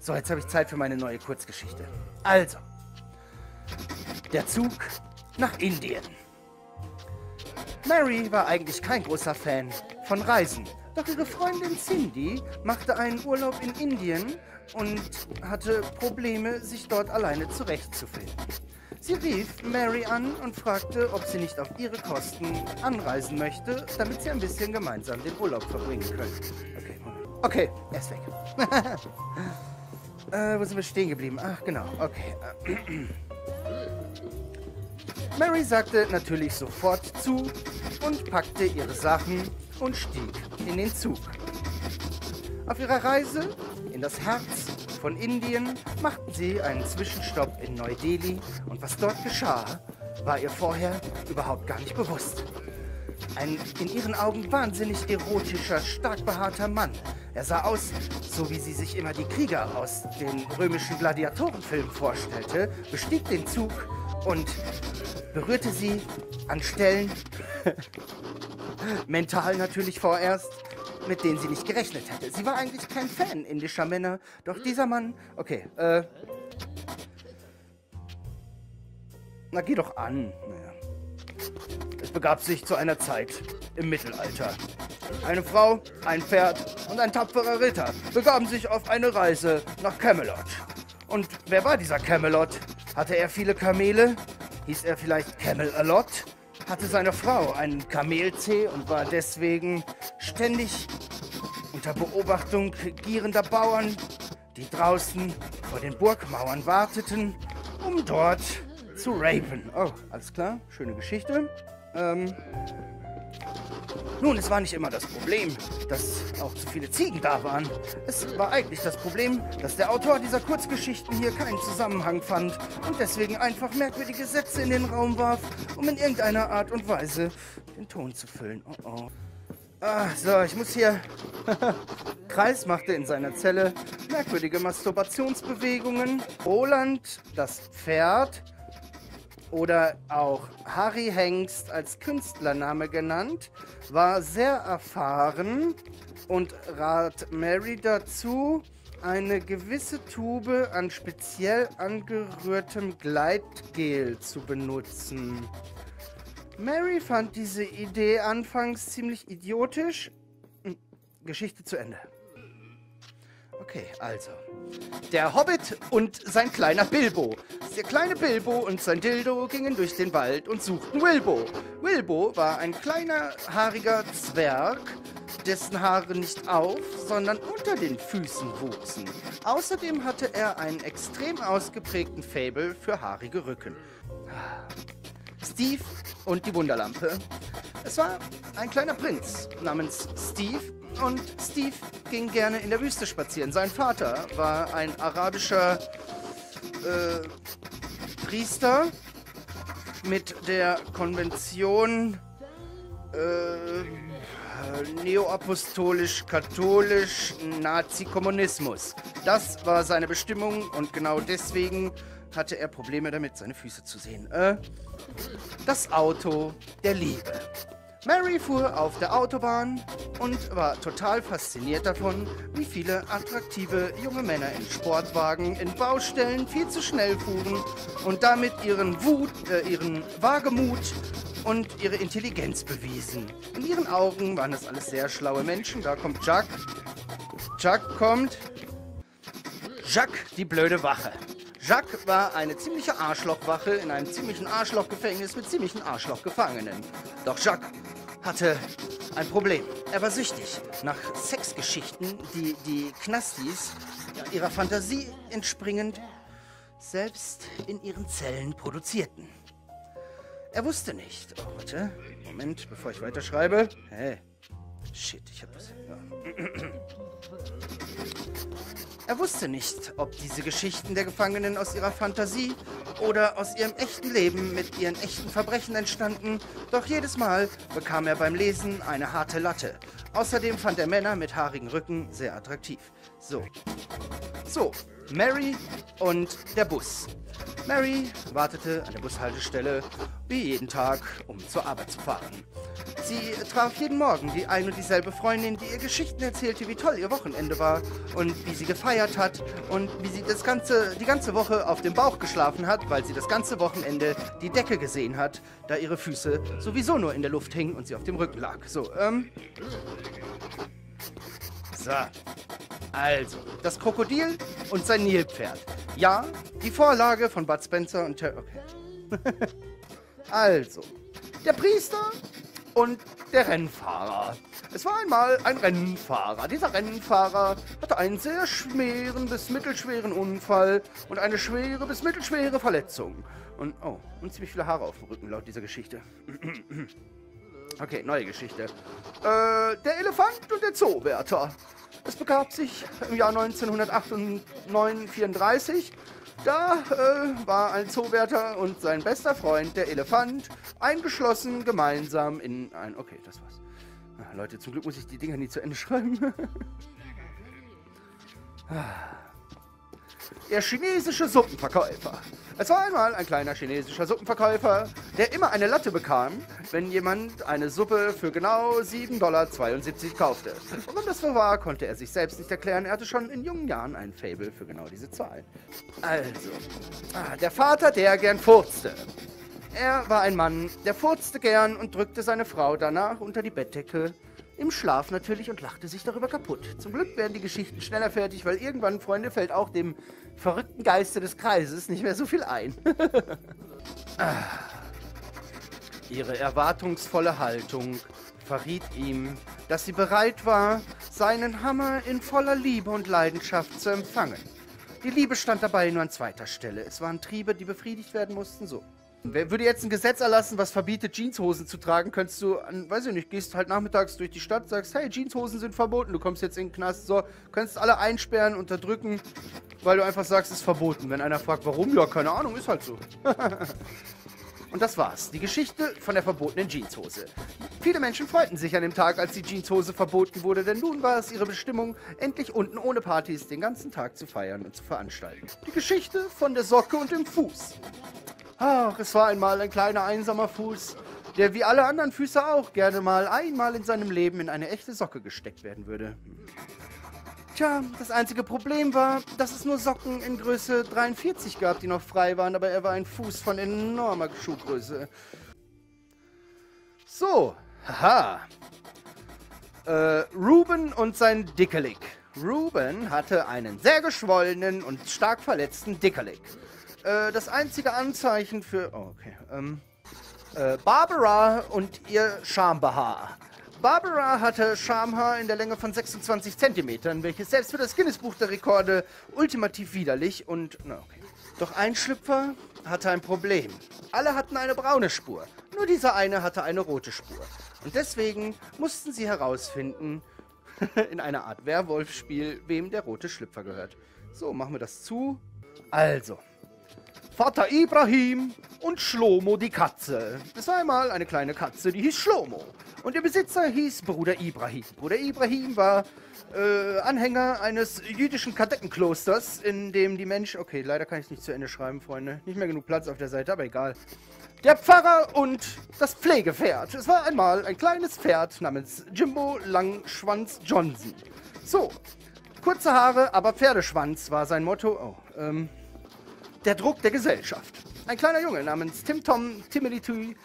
So, jetzt habe ich Zeit für meine neue Kurzgeschichte. Also, der Zug nach Indien. Mary war eigentlich kein großer Fan von Reisen. Doch ihre Freundin Cindy machte einen Urlaub in Indien und hatte Probleme, sich dort alleine zurechtzufinden. Sie rief Mary an und fragte, ob sie nicht auf ihre Kosten anreisen möchte, damit sie ein bisschen gemeinsam den Urlaub verbringen können. Okay. Okay, er ist weg. äh, wo sind wir stehen geblieben? Ach, genau. Okay. Mary sagte natürlich sofort zu und packte ihre Sachen und stieg in den Zug. Auf ihrer Reise in das Herz von Indien machten sie einen Zwischenstopp in Neu-Delhi und was dort geschah, war ihr vorher überhaupt gar nicht bewusst. Ein in ihren Augen wahnsinnig erotischer, stark behaarter Mann. Er sah aus, so wie sie sich immer die Krieger aus den römischen Gladiatorenfilmen vorstellte, bestieg den Zug und berührte sie an Stellen, mental natürlich vorerst, mit denen sie nicht gerechnet hätte. Sie war eigentlich kein Fan indischer Männer, doch dieser Mann... Okay, äh... Na, geh doch an. Naja. Es begab sich zu einer Zeit im Mittelalter. Eine Frau, ein Pferd und ein tapferer Ritter begaben sich auf eine Reise nach Camelot. Und wer war dieser Camelot? Hatte er viele Kamele? Hieß er vielleicht Camel-a-Lot? Hatte seine Frau einen Kamelzeh und war deswegen ständig unter Beobachtung gierender Bauern, die draußen vor den Burgmauern warteten, um dort zu rapen. Oh, alles klar, schöne Geschichte. Ähm, nun, es war nicht immer das Problem, dass auch zu viele Ziegen da waren. Es war eigentlich das Problem, dass der Autor dieser Kurzgeschichten hier keinen Zusammenhang fand und deswegen einfach merkwürdige Sätze in den Raum warf, um in irgendeiner Art und Weise den Ton zu füllen. Oh oh. Ah, so, ich muss hier... Kreis machte in seiner Zelle merkwürdige Masturbationsbewegungen. Roland, das Pferd, oder auch Harry Hengst als Künstlername genannt, war sehr erfahren und rat Mary dazu, eine gewisse Tube an speziell angerührtem Gleitgel zu benutzen. Mary fand diese Idee anfangs ziemlich idiotisch. Hm, Geschichte zu Ende. Okay, also. Der Hobbit und sein kleiner Bilbo. Der kleine Bilbo und sein Dildo gingen durch den Wald und suchten Wilbo. Wilbo war ein kleiner, haariger Zwerg, dessen Haare nicht auf, sondern unter den Füßen wuchsen. Außerdem hatte er einen extrem ausgeprägten Fabel für haarige Rücken. Steve und die Wunderlampe. Es war ein kleiner Prinz namens Steve und Steve ging gerne in der Wüste spazieren. Sein Vater war ein arabischer äh, Priester mit der Konvention äh, neoapostolisch-katholisch Nazi-Kommunismus. Das war seine Bestimmung und genau deswegen hatte er Probleme damit, seine Füße zu sehen. Äh, das Auto der Liebe. Mary fuhr auf der Autobahn und war total fasziniert davon, wie viele attraktive junge Männer in Sportwagen in Baustellen viel zu schnell fuhren und damit ihren Wut, äh, ihren Wagemut und ihre Intelligenz bewiesen. In ihren Augen waren das alles sehr schlaue Menschen. Da kommt Jack. Jack kommt. Jacques, die blöde Wache. Jacques war eine ziemliche Arschlochwache in einem ziemlichen Arschlochgefängnis mit ziemlichen Arschlochgefangenen. Doch Jacques hatte ein Problem. Er war süchtig nach Sexgeschichten, die die Knastis ihrer Fantasie entspringend selbst in ihren Zellen produzierten. Er wusste nicht. Oh, warte, Moment, bevor ich weiterschreibe. Hey, shit, ich hab was. Ja. Er wusste nicht, ob diese Geschichten der Gefangenen aus ihrer Fantasie oder aus ihrem echten Leben mit ihren echten Verbrechen entstanden, doch jedes Mal bekam er beim Lesen eine harte Latte. Außerdem fand er Männer mit haarigen Rücken sehr attraktiv. So. So, Mary und der Bus. Mary wartete an der Bushaltestelle wie jeden Tag, um zur Arbeit zu fahren. Sie traf jeden Morgen die ein und dieselbe Freundin, die ihr Geschichten erzählte, wie toll ihr Wochenende war und wie sie gefeiert hat und wie sie das ganze, die ganze Woche auf dem Bauch geschlafen hat, weil sie das ganze Wochenende die Decke gesehen hat, da ihre Füße sowieso nur in der Luft hingen und sie auf dem Rücken lag. So, ähm. So. Also, das Krokodil und sein Nilpferd. Ja, die Vorlage von Bud Spencer und Ter Okay. also, der Priester und der Rennfahrer. Es war einmal ein Rennfahrer. Dieser Rennfahrer hatte einen sehr schweren bis mittelschweren Unfall und eine schwere bis mittelschwere Verletzung. Und, oh, und ziemlich viele Haare auf dem Rücken laut dieser Geschichte. Okay, neue Geschichte. Äh, der Elefant und der Zoowärter. Es begab sich im Jahr 1934. Da äh, war ein Zoowärter und sein bester Freund, der Elefant, eingeschlossen gemeinsam in ein... Okay, das war's. Ah, Leute, zum Glück muss ich die Dinger nie zu Ende schreiben. ah. Der chinesische Suppenverkäufer. Es war einmal ein kleiner chinesischer Suppenverkäufer, der immer eine Latte bekam, wenn jemand eine Suppe für genau 7,72 Dollar kaufte. Und wenn das so war, konnte er sich selbst nicht erklären. Er hatte schon in jungen Jahren ein Fable für genau diese Zahl. Also, ah, der Vater, der gern furzte. Er war ein Mann, der furzte gern und drückte seine Frau danach unter die Bettdecke im Schlaf natürlich und lachte sich darüber kaputt. Zum Glück werden die Geschichten schneller fertig, weil irgendwann, Freunde, fällt auch dem verrückten Geiste des Kreises nicht mehr so viel ein. ah. Ihre erwartungsvolle Haltung verriet ihm, dass sie bereit war, seinen Hammer in voller Liebe und Leidenschaft zu empfangen. Die Liebe stand dabei nur an zweiter Stelle. Es waren Triebe, die befriedigt werden mussten, so. Würde jetzt ein Gesetz erlassen, was verbietet, Jeanshosen zu tragen, könntest du, weiß ich nicht, gehst halt nachmittags durch die Stadt, sagst, hey, Jeanshosen sind verboten, du kommst jetzt in den Knast, so, könntest alle einsperren, unterdrücken, weil du einfach sagst, es ist verboten. Wenn einer fragt, warum, ja, keine Ahnung, ist halt so. Und das war's. Die Geschichte von der verbotenen Jeanshose. Viele Menschen freuten sich an dem Tag, als die Jeanshose verboten wurde, denn nun war es ihre Bestimmung, endlich unten ohne Partys den ganzen Tag zu feiern und zu veranstalten. Die Geschichte von der Socke und dem Fuß. Ach, es war einmal ein kleiner einsamer Fuß, der wie alle anderen Füße auch gerne mal einmal in seinem Leben in eine echte Socke gesteckt werden würde. Tja, das einzige Problem war, dass es nur Socken in Größe 43 gab, die noch frei waren, aber er war ein Fuß von enormer Schuhgröße. So, haha. Äh, Ruben und sein Dickelig. Ruben hatte einen sehr geschwollenen und stark verletzten Dickelig. Äh, das einzige Anzeichen für. Oh, okay. Ähm, äh, Barbara und ihr Schambehaar. Barbara hatte Schamhaar in der Länge von 26 cm, welches selbst für das Guinness-Buch der Rekorde ultimativ widerlich und. Na, okay. Doch ein Schlüpfer hatte ein Problem. Alle hatten eine braune Spur. Nur dieser eine hatte eine rote Spur. Und deswegen mussten sie herausfinden, in einer Art Werwolf-Spiel, wem der rote Schlüpfer gehört. So, machen wir das zu. Also, Vater Ibrahim und Schlomo die Katze. Es war einmal eine kleine Katze, die hieß Schlomo. Und ihr Besitzer hieß Bruder Ibrahim. Bruder Ibrahim war äh, Anhänger eines jüdischen Kadettenklosters, in dem die Menschen... Okay, leider kann ich es nicht zu Ende schreiben, Freunde. Nicht mehr genug Platz auf der Seite, aber egal. Der Pfarrer und das Pflegepferd. Es war einmal ein kleines Pferd namens Jimbo Langschwanz Johnson. So, kurze Haare, aber Pferdeschwanz war sein Motto. Oh, ähm, der Druck der Gesellschaft. Ein kleiner Junge namens Tim Tom Timidity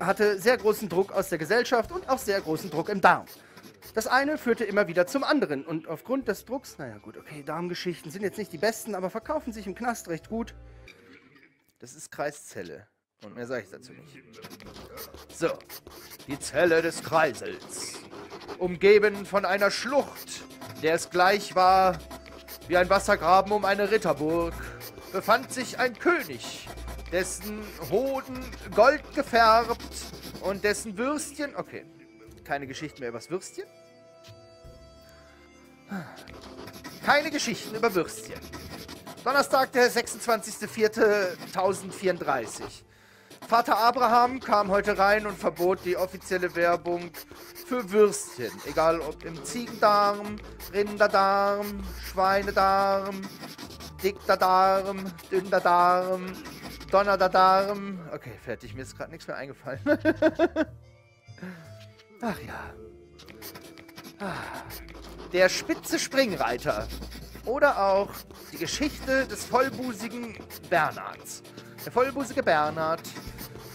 hatte sehr großen Druck aus der Gesellschaft und auch sehr großen Druck im Darm. Das eine führte immer wieder zum anderen und aufgrund des Drucks, naja gut, okay, Darmgeschichten sind jetzt nicht die besten, aber verkaufen sich im Knast recht gut. Das ist Kreiszelle. Und mehr sage ich dazu nicht. So, die Zelle des Kreisels. Umgeben von einer Schlucht, der es gleich war wie ein Wassergraben um eine Ritterburg befand sich ein König, dessen Hoden gold gefärbt und dessen Würstchen... Okay, keine Geschichten mehr über das Würstchen. Keine Geschichten über Würstchen. Donnerstag, der 26.04.1034. Vater Abraham kam heute rein und verbot die offizielle Werbung für Würstchen. Egal ob im Ziegendarm, Rinderdarm, Schweinedarm, dicker Darm, dünner Darm, donnernder Darm. Okay, fertig, mir ist gerade nichts mehr eingefallen. Ach ja. Ah. Der spitze Springreiter. Oder auch die Geschichte des vollbusigen Bernhards. Der vollbusige Bernhard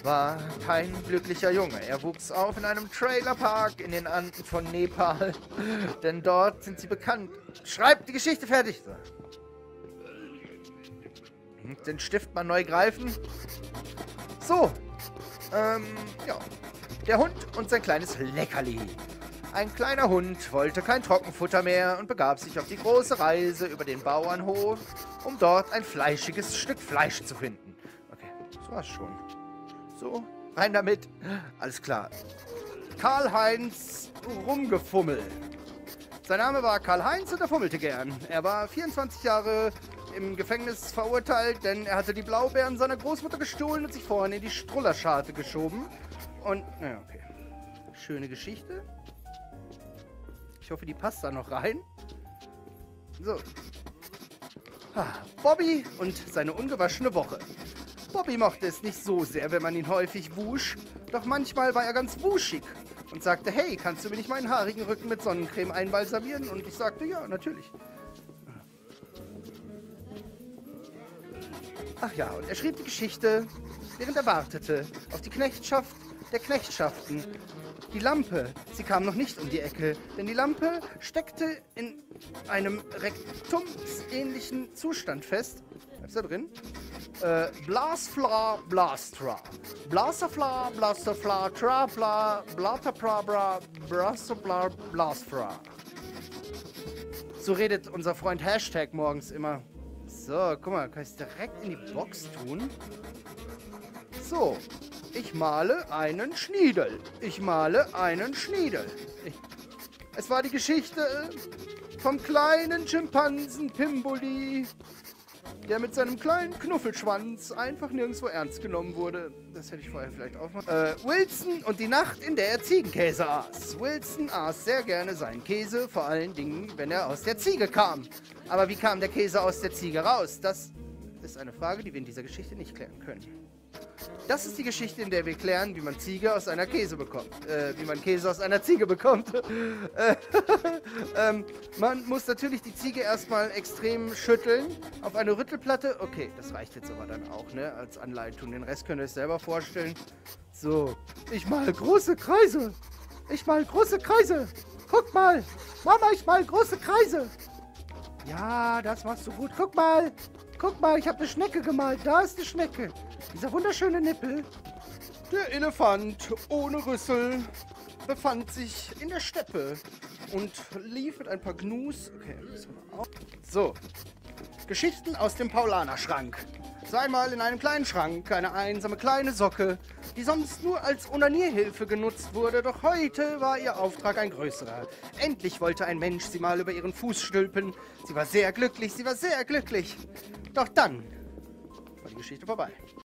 war kein glücklicher Junge. Er wuchs auf in einem Trailerpark in den Anden von Nepal. Denn dort sind sie bekannt. Schreibt die Geschichte fertig. Den Stift mal neu greifen. So. Ähm, ja. Der Hund und sein kleines Leckerli. Ein kleiner Hund wollte kein Trockenfutter mehr und begab sich auf die große Reise über den Bauernhof, um dort ein fleischiges Stück Fleisch zu finden. Okay, das war's schon. So, rein damit. Alles klar. Karl-Heinz Rumgefummel. Sein Name war Karl-Heinz und er fummelte gern. Er war 24 Jahre im Gefängnis verurteilt, denn er hatte die Blaubeeren seiner Großmutter gestohlen und sich vorhin in die Strullerscharte geschoben. Und, naja, okay. Schöne Geschichte. Ich hoffe, die passt da noch rein. So. Ah, Bobby und seine ungewaschene Woche. Bobby mochte es nicht so sehr, wenn man ihn häufig wusch, doch manchmal war er ganz wuschig und sagte, hey, kannst du mir nicht meinen haarigen Rücken mit Sonnencreme einbalsamieren? Und ich sagte, ja, natürlich. Ach ja, und er schrieb die Geschichte, während er wartete, auf die Knechtschaft der Knechtschaften. Die Lampe, sie kam noch nicht um die Ecke, denn die Lampe steckte in einem rektumsähnlichen Zustand fest. Was ist da drin? Äh, Blasfla Blastra. Blasafla Blasafla Trafla Blataprabra Brasabla Blasfra. So redet unser Freund Hashtag morgens immer. So, guck mal, kann ich es direkt in die Box tun? So, ich male einen Schniedel. Ich male einen Schniedel. Ich, es war die Geschichte vom kleinen Schimpansen Pimboli, der mit seinem kleinen Knuffelschwanz einfach nirgendwo ernst genommen wurde. Das hätte ich vorher vielleicht auch mal. Äh, Wilson und die Nacht, in der er Ziegenkäse aß. Wilson aß sehr gerne seinen Käse, vor allen Dingen, wenn er aus der Ziege kam. Aber wie kam der Käse aus der Ziege raus? Das ist eine Frage, die wir in dieser Geschichte nicht klären können. Das ist die Geschichte, in der wir klären, wie man Ziege aus einer Käse bekommt. Äh, wie man Käse aus einer Ziege bekommt. Äh, ähm, man muss natürlich die Ziege erstmal extrem schütteln. Auf eine Rüttelplatte. Okay, das reicht jetzt aber dann auch, ne? Als Anleitung. Den Rest könnt ihr euch selber vorstellen. So, ich mal große Kreise. Ich mal große Kreise. Guck mal. Mama, ich mal große Kreise. Ja, das machst du gut. Guck mal. Guck mal, ich habe eine Schnecke gemalt. Da ist eine Schnecke. Dieser wunderschöne Nippel. Der Elefant ohne Rüssel befand sich in der Steppe und lief mit ein paar Gnus. Okay, so. Geschichten aus dem Paulanerschrank. So einmal in einem kleinen Schrank eine einsame kleine Socke, die sonst nur als Onanierhilfe genutzt wurde, doch heute war ihr Auftrag ein größerer. Endlich wollte ein Mensch sie mal über ihren Fuß stülpen. Sie war sehr glücklich, sie war sehr glücklich. Doch dann war die Geschichte vorbei.